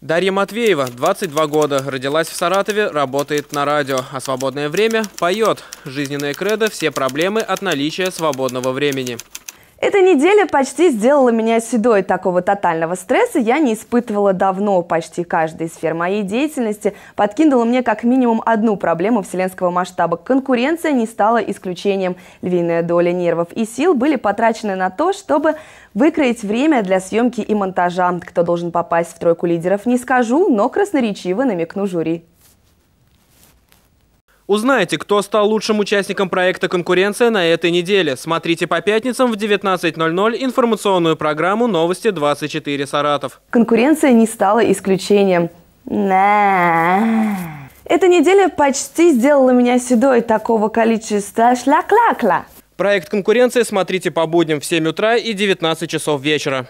Дарья Матвеева, 22 года, родилась в Саратове, работает на радио, а свободное время поет. Жизненная кредо – все проблемы от наличия свободного времени. Эта неделя почти сделала меня седой. Такого тотального стресса я не испытывала давно. Почти каждая из сфер моей деятельности подкинула мне как минимум одну проблему вселенского масштаба. Конкуренция не стала исключением. Львиная доля нервов и сил были потрачены на то, чтобы выкроить время для съемки и монтажа. Кто должен попасть в тройку лидеров, не скажу, но красноречиво намекну жюри. Узнаете, кто стал лучшим участником проекта «Конкуренция» на этой неделе. Смотрите по пятницам в 19.00 информационную программу «Новости 24 Саратов». Конкуренция не стала исключением. Эта неделя почти сделала меня седой такого количества шля-кля-кля. Проект «Конкуренция» смотрите по будням в 7 утра и 19 часов вечера.